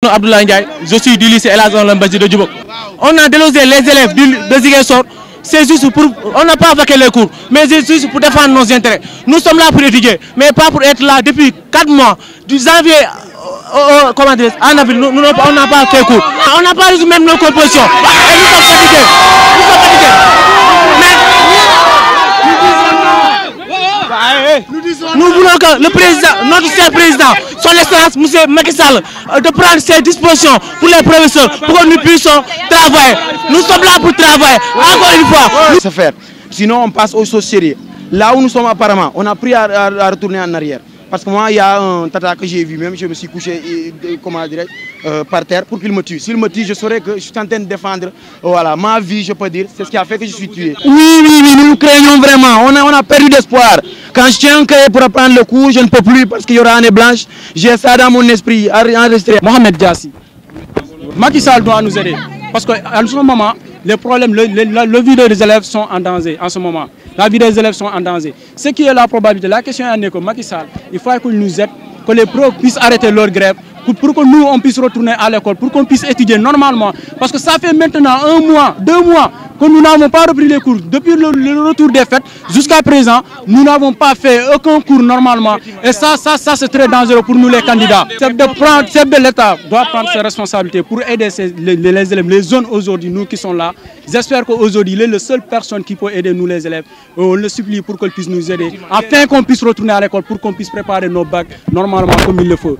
Je suis du lycée Elazon Lambadji de Djoubok. On a délogé les élèves du, de Ziguinchor, c'est juste pour, on n'a pas vaqué les cours, mais c'est juste pour défendre nos intérêts. Nous sommes là pour étudier, mais pas pour être là depuis 4 mois, du janvier euh, comment dire, nous, on n'a pas fait cours. On n'a pas résolu même nos compositions. Nous voulons que le président, notre cher président, son excellence, M. Macky Sall, de prendre ses dispositions pour les professeurs, pour que nous puissions travailler. Nous sommes là pour travailler, encore une fois. Se faire. Sinon, on passe aux choses sérieuses. Là où nous sommes apparemment, on a pris à, à, à retourner en arrière. Parce que moi, il y a un tata que j'ai vu même, je me suis couché comment dirais euh, par terre pour qu'il me tue. S'il me tue, je saurais que je suis en train de défendre voilà, ma vie, je peux dire. C'est ce qui a fait que je suis tué. Oui, oui, oui, nous craignons vraiment. On a, on a perdu d'espoir. Quand je tiens un cahier pour apprendre le cours, je ne peux plus parce qu'il y aura année blanche. J'ai ça dans mon esprit enregistré. Mohamed Diassi. Macky Sall doit nous aider. Parce qu'en ce moment, les problèmes, le, vie des élèves sont en danger en ce moment. La vie des élèves sont en danger. Ce qui est la probabilité, la question est que Macky Sall, il faut qu'il nous aide, que les pros puissent arrêter leur grève, pour que nous, on puisse retourner à l'école, pour qu'on puisse étudier normalement. Parce que ça fait maintenant un mois, deux mois, que nous n'avons pas repris les cours. Depuis le, retour des fêtes jusqu'à présent, nous n'avons pas fait aucun cours normalement. Et ça, ça, ça c'est très dangereux pour nous les candidats. C'est de prendre, c'est de l'État doit prendre ses responsabilités pour aider les, élèves, les zones aujourd'hui, nous qui sont là. J'espère qu'aujourd'hui, il est la seule personne qui peut aider nous les élèves. On le supplie pour qu'elle puisse nous aider, afin qu'on puisse retourner à l'école, pour qu'on puisse préparer nos bacs normalement comme il le faut.